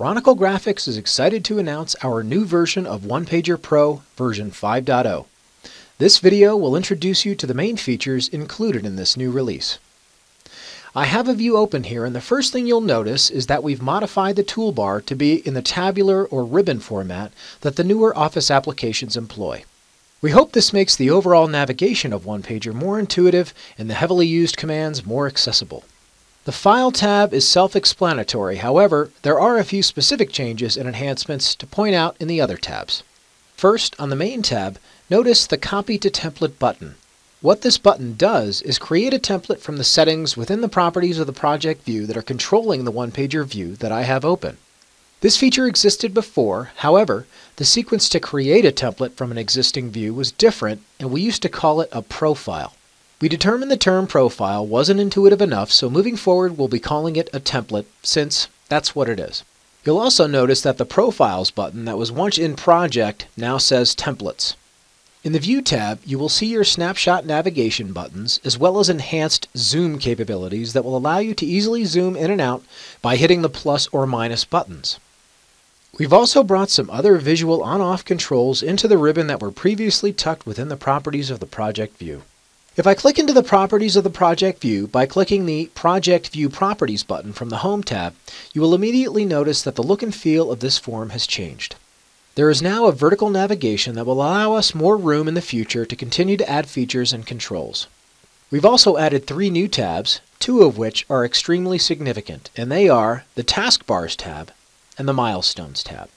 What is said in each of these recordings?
Chronicle Graphics is excited to announce our new version of OnePager Pro version 5.0. This video will introduce you to the main features included in this new release. I have a view open here and the first thing you'll notice is that we've modified the toolbar to be in the tabular or ribbon format that the newer Office applications employ. We hope this makes the overall navigation of OnePager more intuitive and the heavily used commands more accessible. The File tab is self-explanatory, however, there are a few specific changes and enhancements to point out in the other tabs. First, on the Main tab, notice the Copy to Template button. What this button does is create a template from the settings within the properties of the project view that are controlling the one-pager view that I have open. This feature existed before, however, the sequence to create a template from an existing view was different and we used to call it a profile. We determined the term profile wasn't intuitive enough, so moving forward we'll be calling it a template, since that's what it is. You'll also notice that the Profiles button that was once in Project now says Templates. In the View tab, you will see your snapshot navigation buttons, as well as enhanced zoom capabilities that will allow you to easily zoom in and out by hitting the plus or minus buttons. We've also brought some other visual on-off controls into the ribbon that were previously tucked within the properties of the project view. If I click into the properties of the project view by clicking the Project View Properties button from the Home tab, you will immediately notice that the look and feel of this form has changed. There is now a vertical navigation that will allow us more room in the future to continue to add features and controls. We've also added three new tabs, two of which are extremely significant, and they are the Taskbars tab and the Milestones tab.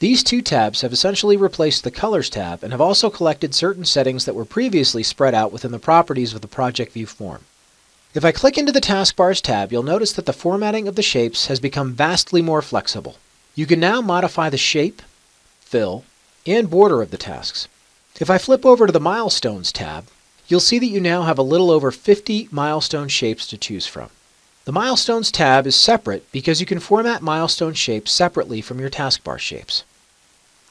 These two tabs have essentially replaced the Colors tab and have also collected certain settings that were previously spread out within the properties of the Project View form. If I click into the Taskbars tab, you'll notice that the formatting of the shapes has become vastly more flexible. You can now modify the shape, fill, and border of the tasks. If I flip over to the Milestones tab, you'll see that you now have a little over 50 milestone shapes to choose from. The Milestones tab is separate because you can format milestone shapes separately from your taskbar shapes.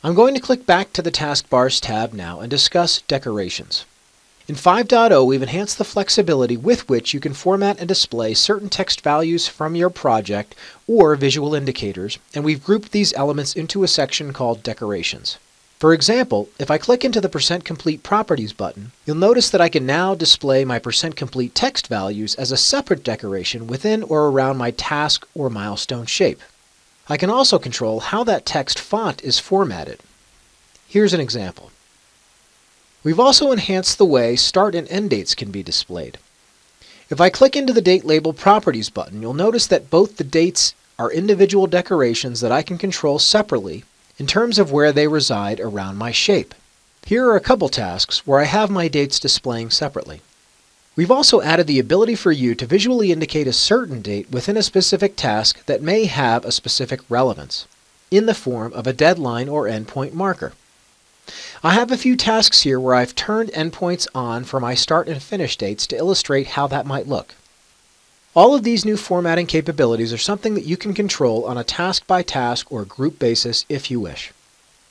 I'm going to click back to the Taskbars tab now and discuss decorations. In 5.0, we've enhanced the flexibility with which you can format and display certain text values from your project or visual indicators, and we've grouped these elements into a section called Decorations. For example, if I click into the Percent Complete Properties button, you'll notice that I can now display my Percent Complete text values as a separate decoration within or around my task or milestone shape. I can also control how that text font is formatted. Here's an example. We've also enhanced the way start and end dates can be displayed. If I click into the Date Label Properties button, you'll notice that both the dates are individual decorations that I can control separately in terms of where they reside around my shape. Here are a couple tasks where I have my dates displaying separately. We've also added the ability for you to visually indicate a certain date within a specific task that may have a specific relevance, in the form of a deadline or endpoint marker. I have a few tasks here where I've turned endpoints on for my start and finish dates to illustrate how that might look. All of these new formatting capabilities are something that you can control on a task by task or group basis if you wish.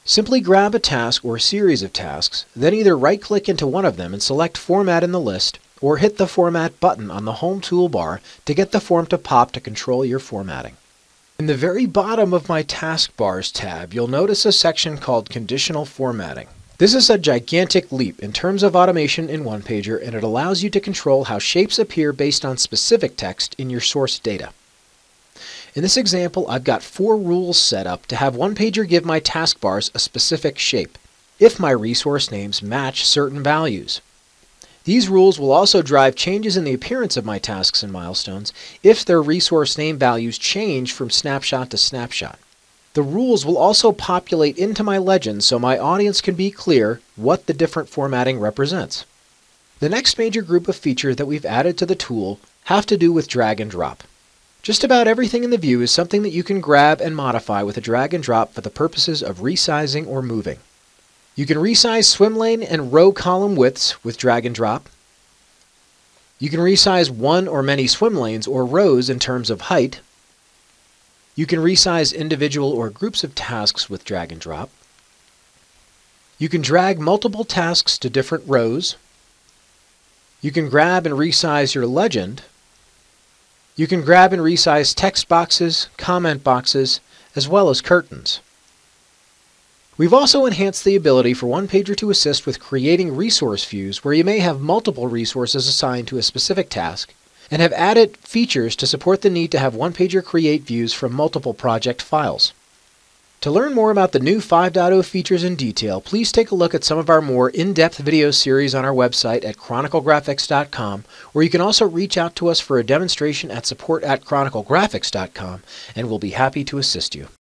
Simply grab a task or a series of tasks, then either right click into one of them and select Format in the list, or hit the Format button on the Home toolbar to get the form to pop to control your formatting. In the very bottom of my Taskbars tab, you'll notice a section called Conditional Formatting. This is a gigantic leap in terms of automation in OnePager and it allows you to control how shapes appear based on specific text in your source data. In this example, I've got four rules set up to have OnePager give my taskbars a specific shape, if my resource names match certain values. These rules will also drive changes in the appearance of my tasks and milestones if their resource name values change from snapshot to snapshot. The rules will also populate into my legend so my audience can be clear what the different formatting represents. The next major group of features that we've added to the tool have to do with drag and drop. Just about everything in the view is something that you can grab and modify with a drag and drop for the purposes of resizing or moving. You can resize swim lane and row column widths with drag and drop. You can resize one or many swim lanes or rows in terms of height. You can resize individual or groups of tasks with drag and drop. You can drag multiple tasks to different rows. You can grab and resize your legend. You can grab and resize text boxes, comment boxes, as well as curtains. We've also enhanced the ability for OnePager to assist with creating resource views where you may have multiple resources assigned to a specific task, and have added features to support the need to have OnePager create views from multiple project files. To learn more about the new 5.0 features in detail, please take a look at some of our more in-depth video series on our website at chroniclegraphics.com, or you can also reach out to us for a demonstration at support at chroniclegraphics.com, and we'll be happy to assist you.